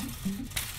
mm-hmm.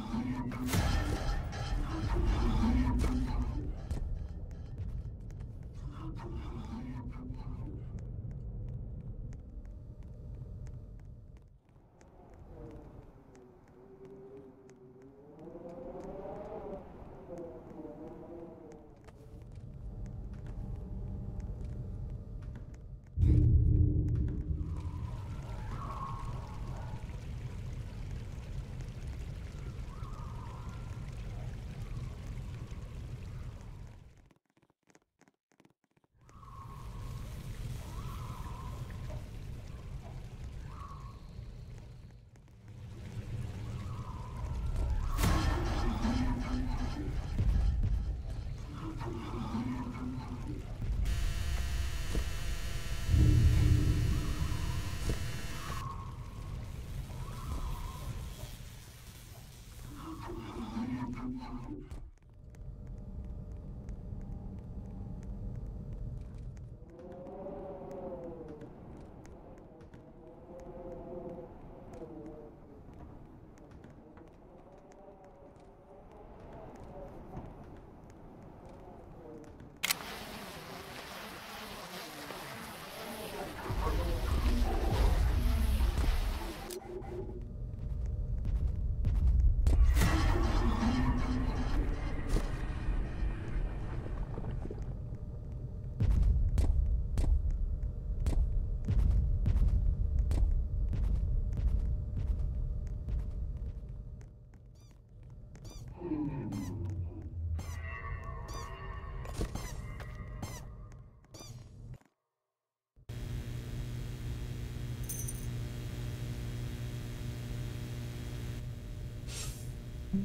よかった。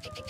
Oh,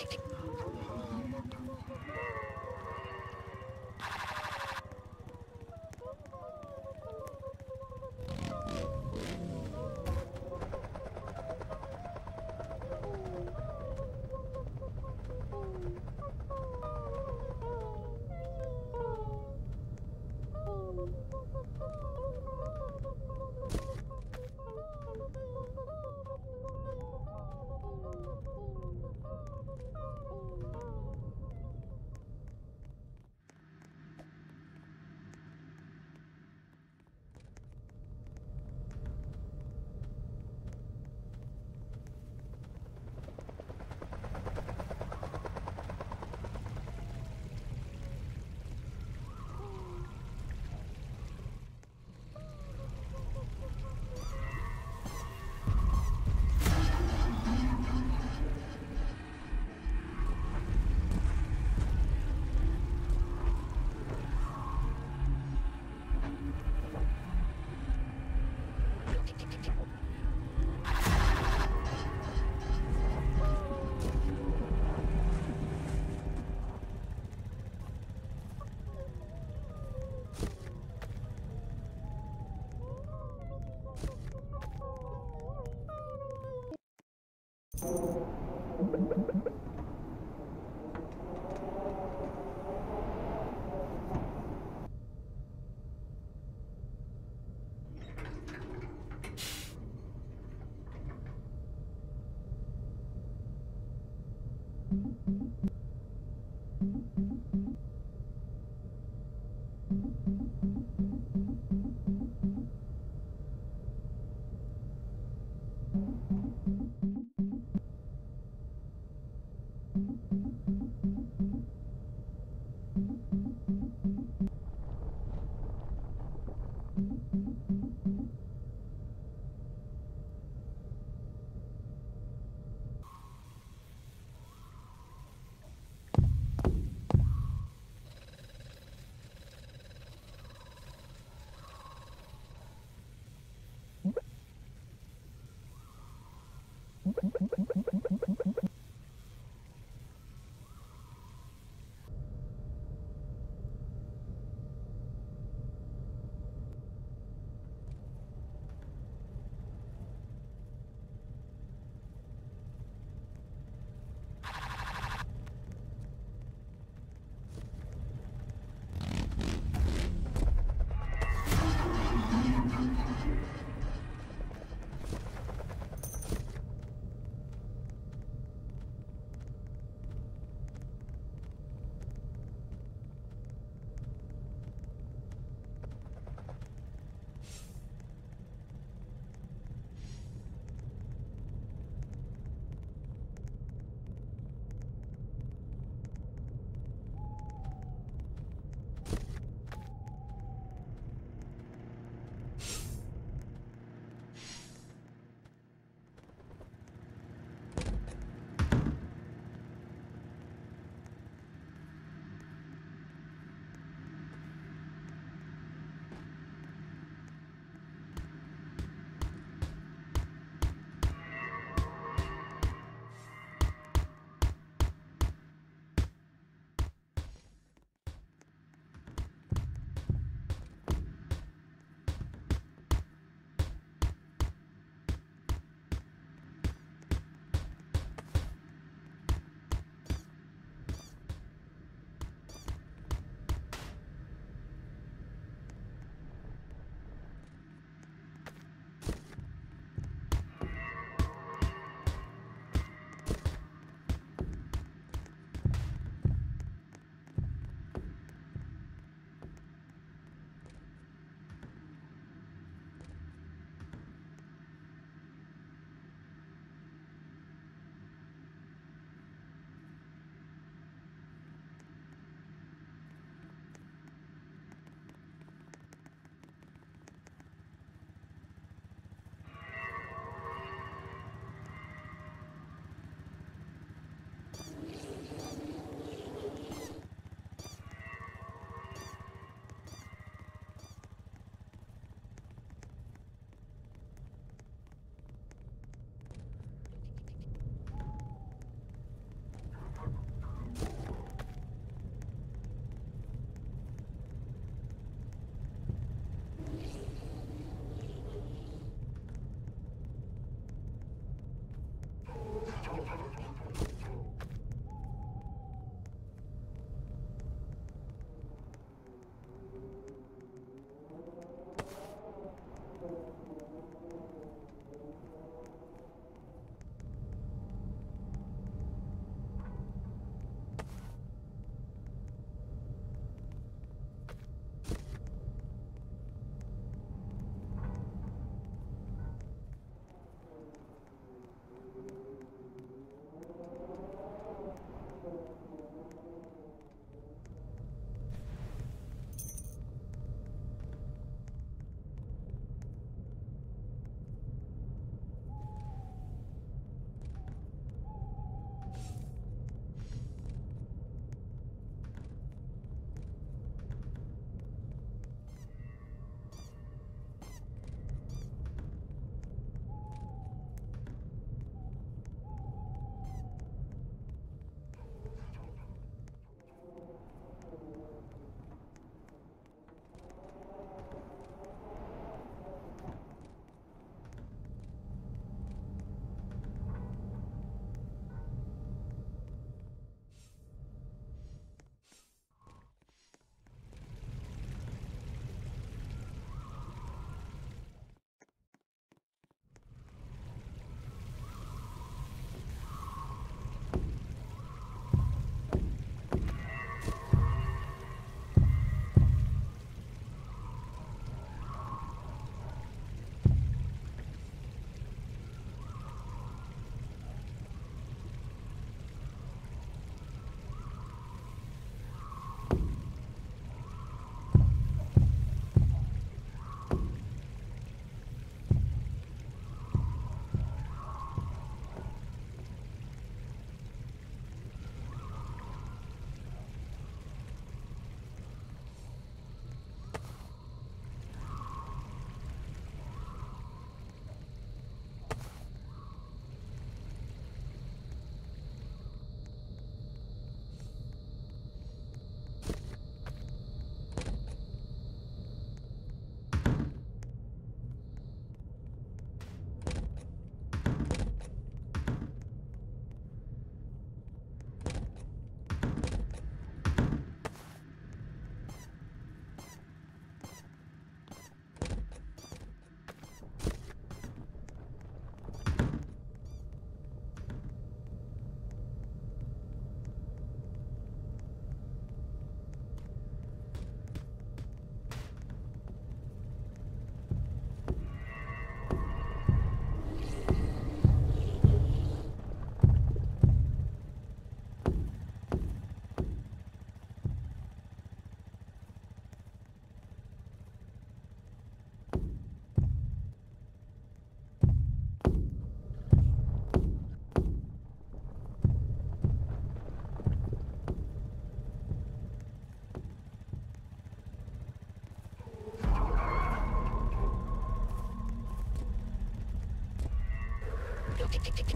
ピピ。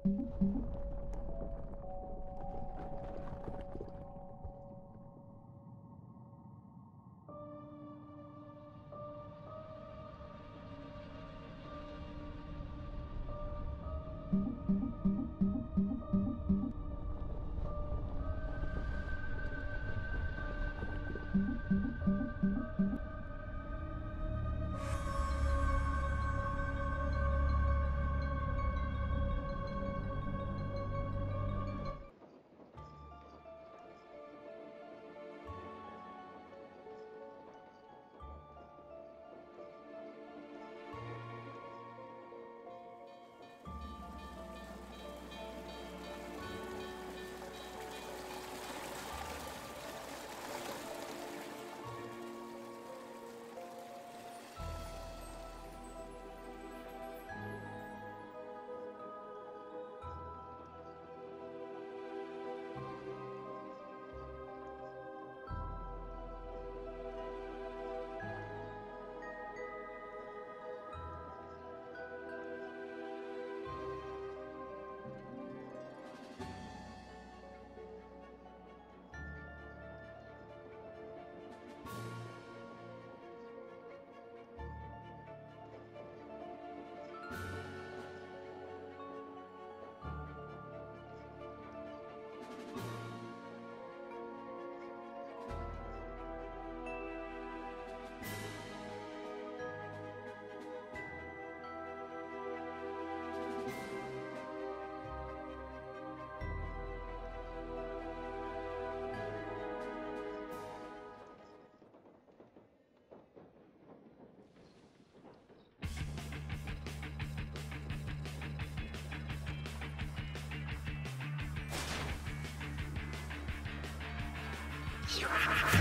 you.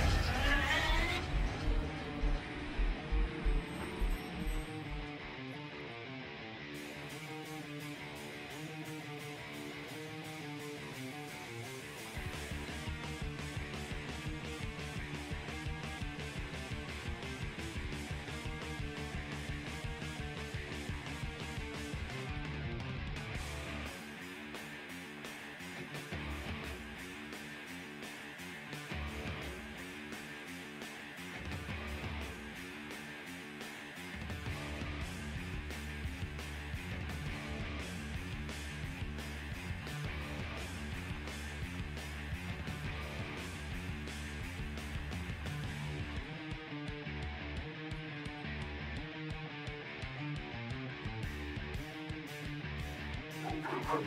Come on.